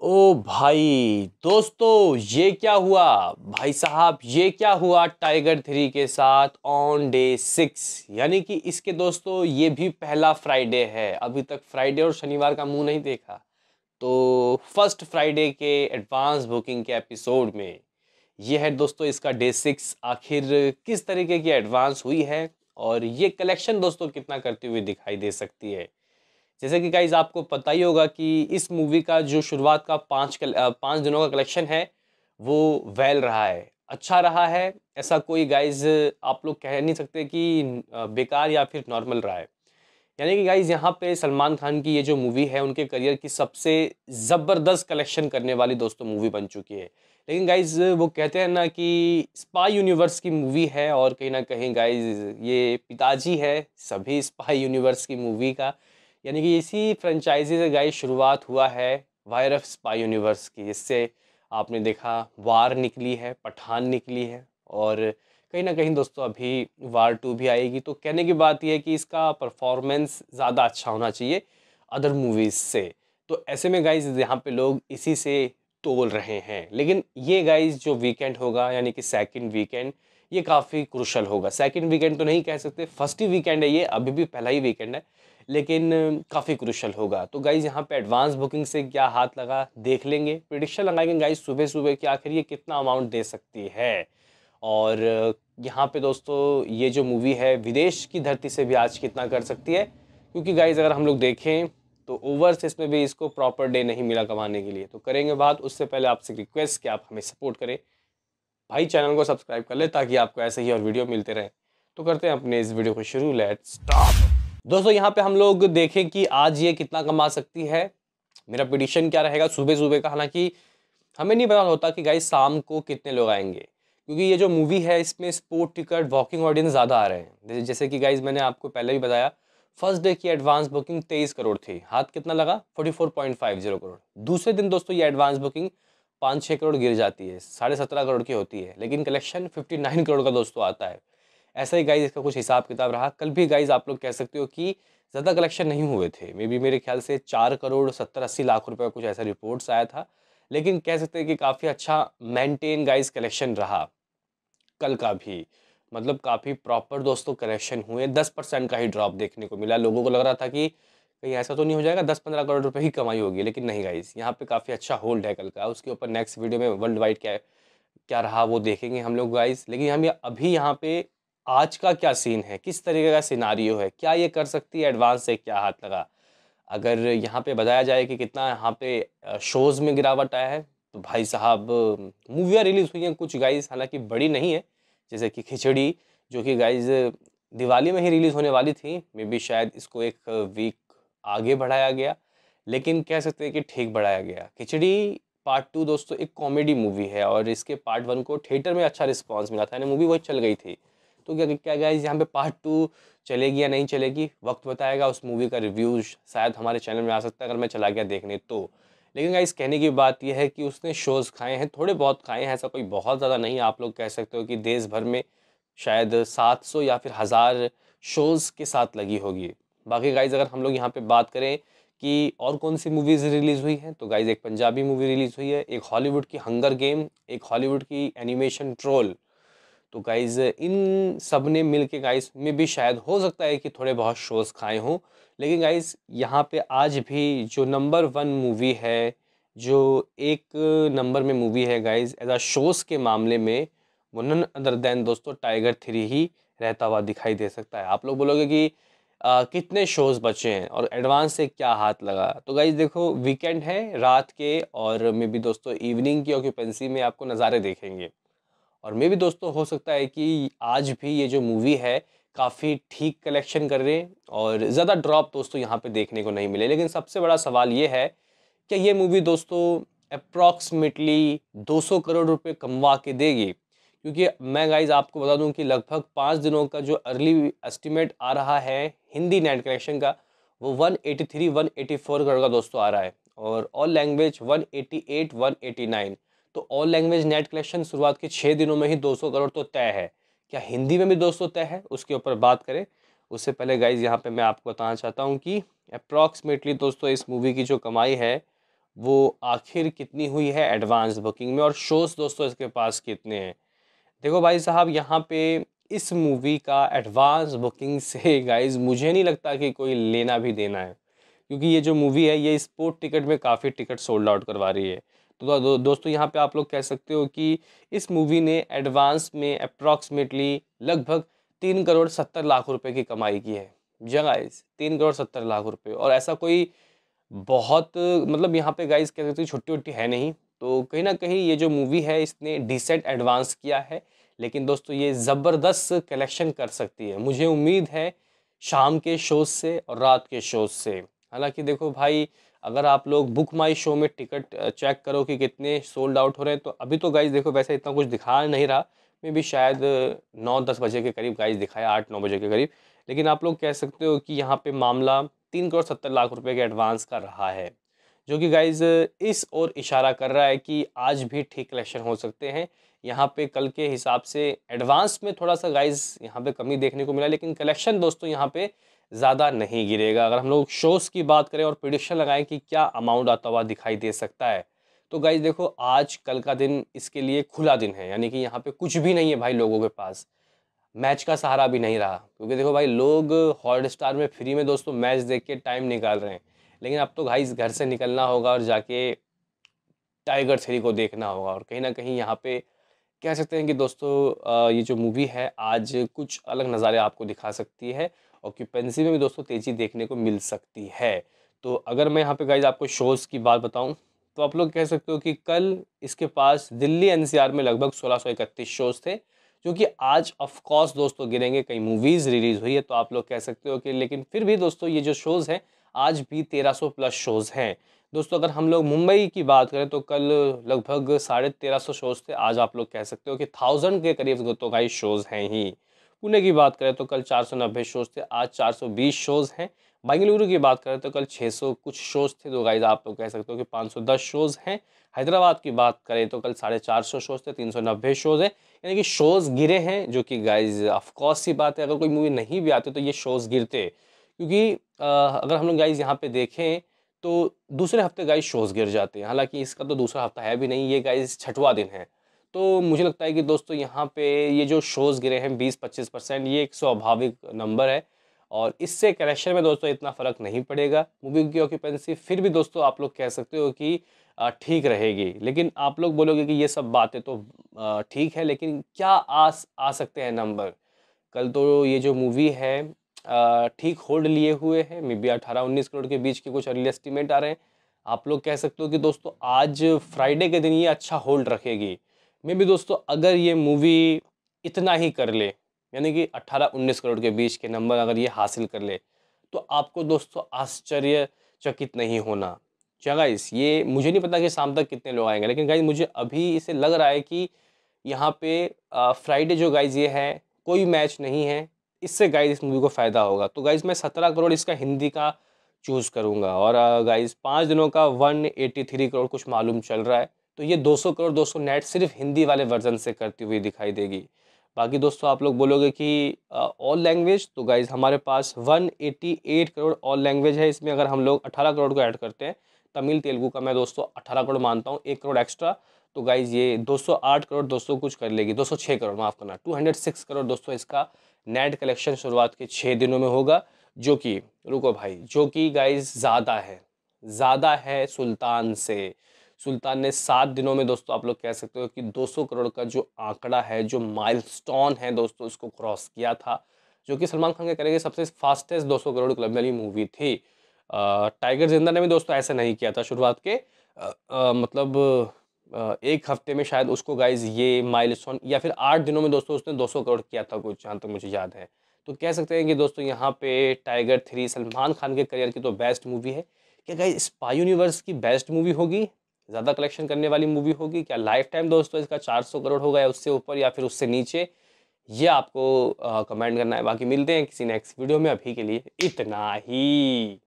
ओ भाई, दोस्तों, ये क्या हुआ? भाई साहब, ये क्या हुआ टाइगर थ्री के साथ ऑन डे सिक्स यानी कि इसके दोस्तों, ये भी पहला फ्राइडे है। अभी तक फ्राइडे और शनिवार का मुँह नहीं देखा। तो फ़र्स्ट फ्राइडे के एडवांस बुकिंग के एपिसोड में, ये है दोस्तों इसका डे सिक्स आखिर किस तरीके की एडवांस हुई है? और ये कलेक्शन दोस्तों कितना करती हुई दिखाई दे सकती है? जैसे कि गाइज़ आपको पता ही होगा कि इस मूवी का जो शुरुआत का पाँच कल, पाँच दिनों का कलेक्शन है वो वेल रहा है। अच्छा रहा है ऐसा कोई गाइज़ आप लोग कह नहीं सकते कि बेकार या फिर नॉर्मल रहा है। यानी कि गाइज़ यहाँ पे सलमान खान की ये जो मूवी है उनके करियर की सबसे ज़बरदस्त कलेक्शन करने वाली दोस्तों मूवी बन चुकी है। लेकिन गाइज़ वो कहते हैं ना कि स्पाई यूनिवर्स की मूवी है और कहीं ना कहीं गाइज़ ये पिताजी है सभी स्पाई यूनिवर्स की मूवी का। यानी कि इसी फ्रेंचाइजी से गाइस शुरुआत हुआ है वायर ऑफ़ स्पाई यूनिवर्स की इससे आपने देखा वार निकली है, पठान निकली है और कहीं ना कहीं दोस्तों अभी वार टू भी आएगी। तो कहने की बात यह है कि इसका परफॉर्मेंस ज़्यादा अच्छा होना चाहिए अदर मूवीज़ से। तो ऐसे में गाइज़ यहाँ पे लोग इसी से तोल रहे हैं। लेकिन ये गाइज़ जो वीकेंड होगा, यानी कि सेकंड वीकेंड ये काफ़ी क्रुशल होगा। सेकंड वीकेंड तो नहीं कह सकते फ़र्स्ट ही वीकेंड है ये, अभी भी पहला ही वीकेंड है। लेकिन काफ़ी क्रुशल होगा। तो गाइज़ यहाँ पे एडवांस बुकिंग से क्या हाथ लगा, देख लेंगे। प्रिडिक्शन लगाएँगे गाइज़ सुबह सुबह कि आखिर ये कितना अमाउंट दे सकती है। और यहाँ पे दोस्तों, ये जो मूवी है, विदेश की धरती से भी आज कितना कर सकती है? क्योंकि गाइज़ अगर हम लोग देखें तो ओवर्स इसमें भी इसको प्रॉपर डे नहीं मिला कमाने के लिए। तो करेंगे बात, उससे पहले आपसे रिक्वेस्ट कि आप हमें सपोर्ट करें। भाई चैनल को सब्सक्राइब कर ले ताकि आपको ऐसे ही और वीडियो मिलते रहें। तो करते हैं अपने इस वीडियो को शुरू लेट स्टॉप दोस्तों, यहाँ पे हम लोग देखें कि आज ये कितना कमा सकती है। मेरा पिटिशन क्या रहेगा? सुबह सुबह का, हालाँकि हमें नहीं पता होता कि गाइस शाम को कितने लोग आएँगे। क्योंकि ये जो मूवी है, इसमें स्पोर्ट टिकट वॉकिंग ऑडियंस ज़्यादा आ रहे हैं। जैसे कि गाइज़ मैंने आपको पहले भी बताया फ़र्स्ट डे की एडवांस बुकिंग तेईस करोड़ थी। हाथ कितना लगा? Forty four point five zero crore. दूसरे दिन दोस्तों, ये एडवांस बुकिंग पाँच छः करोड़ गिर जाती है। साढ़े सत्रह करोड़ की होती है। लेकिन कलेक्शन फिफ्टी नाइन करोड़ का दोस्तों आता है। ऐसा ही गाइज़ इसका कुछ हिसाब किताब रहा। कल भी गाइज़ आप लोग कह सकते हो कि ज़्यादा कलेक्शन नहीं हुए थे। मे बी मेरे ख्याल से चार करोड़ सत्तर अस्सी लाख रुपये का कुछ ऐसा रिपोर्ट्स आया था। लेकिन कह सकते हैं कि काफ़ी अच्छा मेंटेन गाइज़ कलेक्शन रहा कल का भी। मतलब काफ़ी प्रॉपर दोस्तों कलेक्शन हुए। दस परसेंट का ही ड्रॉप देखने को मिला। लोगों को लग रहा था कि कहीं ऐसा तो नहीं हो जाएगा। दस पंद्रह करोड़ रुपए ही कमाई होगी। लेकिन नहीं गाइज़ यहाँ पे काफ़ी अच्छा होल्ड है कल का। उसके ऊपर नेक्स्ट वीडियो में वर्ल्ड वाइड क्या क्या रहा वो देखेंगे हम लोग गाइज़ लेकिन हम अभी यहाँ पे आज का क्या सीन है? किस तरीके का सिनारियो है? क्या ये कर सकती है? एडवांस से क्या हाथ लगा? अगर यहाँ पे बताया जाए कि कितना यहाँ पे शोज़ में गिरावट आया है तो भाई साहब, मूवियाँ रिलीज़ हुई हैं कुछ गाइज़ हालाँकि बड़ी नहीं है, जैसे कि खिचड़ी, जो कि गाइज़ दिवाली में ही रिलीज़ होने वाली थी मे बी शायद इसको एक वीक आगे बढ़ाया गया, लेकिन कह सकते हैं कि ठीक बढ़ाया गया। खिचड़ी पार्ट टू दोस्तों, एक कॉमेडी मूवी है, और इसके पार्ट वन को थिएटर में अच्छा रिस्पॉन्स मिला था, यानी मूवी वही चल गई थी। तो क्या क्या गाइज़ यहाँ पे पार्ट टू चलेगी या नहीं चलेगी? वक्त बताएगा, उस मूवी का रिव्यूज़ शायद हमारे चैनल में आ सकता है, अगर मैं चला गया देखने तो। लेकिन गाइज़ कहने की बात यह है कि उसने शोज़ खाए हैं, थोड़े बहुत खाए हैं, ऐसा कोई बहुत ज़्यादा नहीं आप लोग कह सकते हो कि देश भर में शायद 700 या फिर हज़ार शोज़ के साथ लगी होगी। बाकी गाइज़ अगर हम लोग यहाँ पे बात करें कि और कौन सी मूवीज़ रिलीज़ हुई हैं तो गाइज़ एक पंजाबी मूवी रिलीज़ हुई है, एक हॉलीवुड की हंगर गेम एक हॉलीवुड की एनिमेशन ट्रोल तो गाइज़ इन सबने मिल के गाइज़ में भी शायद हो सकता है कि थोड़े बहुत शोज़ खाए हों। लेकिन गाइज़ यहाँ पे आज भी जो नंबर वन मूवी है जो एक नंबर में मूवी है गाइज़ एज आ शोज़ के मामले में वो नन अदर देन दोस्तों टाइगर थ्री ही रहता हुआ दिखाई दे सकता है। आप लोग बोलोगे कि आ, कितने शोज़ बचे हैं और एडवांस से क्या हाथ लगा? तो गाइज़ देखो वीकेंड है रात के और मे बी दोस्तों इवनिंग की ऑक्यूपेंसी में आपको नज़ारे देखेंगे। और मे भी दोस्तों हो सकता है कि आज भी ये जो मूवी है, काफ़ी ठीक कलेक्शन कर रहे और ज़्यादा ड्रॉप दोस्तों यहाँ पे देखने को नहीं मिले। लेकिन सबसे बड़ा सवाल ये है कि ये मूवी दोस्तों अप्रॉक्सीमेटली 200 करोड़ रुपए कमवा के देगी। क्योंकि मैं गाइज़ आपको बता दूँ कि लगभग पाँच दिनों का जो अर्ली एस्टिमेट आ रहा है हिंदी नेट कलेक्शन का, वो 183 184 करोड़ का दोस्तों आ रहा है और ऑल लैंग्वेज 188 189 तो ऑल लैंग्वेज नेट कलेक्शन शुरुआत के छः दिनों में ही 200 करोड़ तो तय है। क्या हिंदी में भी 200 तय है? उसके ऊपर बात करें। उससे पहले गाइज़ यहाँ पे मैं आपको बताना चाहता हूँ कि अप्रॉक्सीमेटली दोस्तों, इस मूवी की जो कमाई है, वो आखिर कितनी हुई है एडवांस बुकिंग में? और शोज़ दोस्तों, इसके पास कितने हैं? देखो भाई साहब, यहाँ पे इस मूवी का एडवांस बुकिंग से गाइज़ मुझे नहीं लगता कि कोई लेना भी देना है। क्योंकि ये जो मूवी है, ये स्पोर्ट टिकट में काफ़ी टिकट सोल्ड आउट करवा रही है। तो दो, दोस्तों यहाँ पे आप लोग कह सकते हो कि इस मूवी ने एडवांस में अप्रॉक्सीमेटली लगभग तीन करोड़ सत्तर लाख रुपए की कमाई की है। गाइस तीन करोड़ सत्तर लाख रुपए। और ऐसा कोई बहुत मतलब यहाँ पे गाइस कह सकते हो छुट्टी उट्टी है नहीं। तो कहीं ना कहीं ये जो मूवी है इसने डिसेंट एडवांस किया है। लेकिन दोस्तों ये ज़बरदस्त कलेक्शन कर सकती है। मुझे उम्मीद है शाम के शोज़ से और रात के शोज़ से। हालाँकि देखो भाई अगर आप लोग बुक माई शो में टिकट चेक करो कि कितने सोल्ड आउट हो रहे हैं तो अभी तो गाइज़ देखो वैसे इतना कुछ दिखा नहीं रहा। मे भी शायद नौ दस बजे के करीब गाइज़ दिखाया आठ नौ बजे के करीब। लेकिन आप लोग कह सकते हो कि यहाँ पे मामला तीन करोड़ सत्तर लाख रुपए के एडवांस का रहा है, जो कि गाइज़ इस ओर इशारा कर रहा है कि आज भी ठीक कलेक्शन हो सकते हैं। यहाँ पे कल के हिसाब से एडवांस में थोड़ा सा गाइज़ यहाँ पे कमी देखने को मिला, लेकिन कलेक्शन दोस्तों यहाँ पे ज़्यादा नहीं गिरेगा। अगर हम लोग शोज़ की बात करें और प्रिडिक्शन लगाएँ कि क्या अमाउंट आता हुआ दिखाई दे सकता है तो गाइज़ देखो, आज, कल का दिन इसके लिए खुला दिन है। यानी कि यहाँ पे कुछ भी नहीं है भाई लोगों के पास। मैच का सहारा भी नहीं रहा। क्योंकि देखो भाई, लोग हॉट स्टार में फ्री में दोस्तों मैच देख के टाइम निकाल रहे हैं। लेकिन अब तो भाई घर से निकलना होगा और जाके टाइगर थ्री को देखना होगा। और कहीं ना कहीं यहाँ पे कह सकते हैं कि दोस्तों ये जो मूवी है, आज कुछ अलग नज़ारे आपको दिखा सकती है। ऑक्यूपेंसी में भी दोस्तों तेज़ी देखने को मिल सकती है। तो अगर मैं यहाँ पे गाइज़ आपको शोज़ की बात बताऊँ तो आप लोग कह सकते हो कि कल इसके पास दिल्ली एनसीआर में लगभग सोलह सौ इकतीस शोज़ थे, जो कि आज ऑफकोर्स दोस्तों गिरेंगे, कई मूवीज़ रिलीज़ हुई है तो आप लोग कह सकते हो कि लेकिन फिर भी दोस्तों ये जो शोज़ हैं, आज भी तेरह सौ प्लस शोज़ हैं। दोस्तों अगर हम लोग मुंबई की बात करें तो कल लगभग साढ़े तेरह सौ शोज़ थे, आज आप लोग कह सकते हो कि थाउज़ेंड के करीब तो गाइस शोज़ हैं ही। पुणे की बात करें तो कल चार सौ नब्बे शोज़ थे, आज चार सौ बीस शोज़ हैं। बेंगलुरु की बात करें तो कल छः सौ कुछ शोज़ थे तो गाइज़ आप लोग कह सकते हो कि पाँच सौ दस शोज़ हैं। हैदराबाद की बात करें तो कल साढ़े चार सौ शोज़ थे, तीन सौ नब्बे शोज़ हैं। यानी कि शोज़ गिरे हैं, जो कि गाइज़ ऑफकोर्स सी बात है, अगर कोई मूवी नहीं भी आती तो ये शोज़ गिरते। क्योंकि अगर हम लोग गाइज़ यहाँ पर देखें तो दूसरे हफ़्ते गाइज़ शोज़ गिर जाते हैं। हालाँकि इसका तो दूसरा हफ़्ता है भी नहीं, ये गाइज़ छठवा दिन है। तो मुझे लगता है कि दोस्तों यहाँ पे ये जो शोज़ गिरे हैं बीस पच्चीस परसेंट, ये एक स्वाभाविक नंबर है। और इससे करेक्शन में दोस्तों इतना फ़र्क नहीं पड़ेगा। मूवी की ऑक्यूपेंसी फिर भी दोस्तों आप लोग कह सकते हो कि ठीक रहेगी। लेकिन आप लोग बोलोगे कि ये सब बातें तो ठीक है, लेकिन क्या आ आ सकते हैं नंबर कल तो ये जो मूवी है ठीक होल्ड लिए हुए हैं। मे बी अठारह उन्नीस करोड़ के बीच के कुछ अर्ली एस्टिमेट आ रहे हैं। आप लोग कह सकते हो कि दोस्तों आज फ्राइडे के दिन ये अच्छा होल्ड रखेगी। मे भी दोस्तों, अगर ये मूवी इतना ही कर ले, यानी कि 18-19 करोड़ के बीच के नंबर अगर ये हासिल कर ले तो आपको दोस्तों आश्चर्यचकित नहीं होना। क्या गाइस ये मुझे नहीं पता कि शाम तक कितने लोग आएँगे, लेकिन गाइस मुझे अभी इसे लग रहा है कि यहाँ पे फ्राइडे जो गाइज़ ये है, कोई मैच नहीं है, इससे गाइज़ इस मूवी को फ़ायदा होगा। तो गाइज़ मैं सत्रह करोड़ इसका हिंदी का चूज़ करूँगा और गाइज़ पाँच दिनों का वन एटी थ्री करोड़ कुछ मालूम चल रहा है। तो ये 200 करोड़ 200 नेट सिर्फ़ हिंदी वाले वर्जन से करती हुई दिखाई देगी। बाकी दोस्तों, आप लोग बोलोगे कि ऑल लैंग्वेज तो गाइज़ हमारे पास 188 करोड़ ऑल लैंग्वेज है। इसमें अगर हम लोग 18 करोड़ को ऐड करते हैं, तमिल, तेलुगु का मैं दोस्तों 18 करोड़ मानता हूँ, एक करोड़ एक्स्ट्रा तो गाइज़ ये 208 करोड़ दोस्तों कुछ कर लेगी। 206 करोड़, माफ़ करना 206 करोड़ दोस्तों इसका नेट कलेक्शन शुरुआत के छः दिनों में होगा, जो कि, रुको भाई, जो कि गाइज़ ज़्यादा है ज़्यादा है सुल्तान से। सुल्तान ने सात दिनों में दोस्तों आप लोग कह सकते हो कि 200 करोड़ का जो आंकड़ा है जो माइलस्टोन है दोस्तों उसको क्रॉस किया था जो कि सलमान खान के करेंगे सबसे फास्टेस्ट 200 करोड़ क्लब वाली मूवी थी। टाइगर ज़िंदा ने भी दोस्तों ऐसा नहीं किया था शुरुआत के। आ, आ, मतलब एक हफ़्ते में शायद उसको गाइज़ ये माइलस्टोन या फिर आठ दिनों में दोस्तों उसने 200 करोड़ किया था कुछ जहाँ तक तो मुझे याद है। तो कह सकते हैं कि दोस्तों यहाँ पे टाइगर थ्री सलमान खान के करियर की तो बेस्ट मूवी है। क्या गाइज़ स्पाई यूनिवर्स की बेस्ट मूवी होगी? ज़्यादा कलेक्शन करने वाली मूवी होगी, क्या लाइफ टाइम दोस्तों इसका 400 करोड़ होगा या उससे ऊपर या फिर उससे नीचे? ये आपको कमेंट करना है। बाकी मिलते हैं किसी नेक्स्ट वीडियो में। अभी के लिए इतना ही।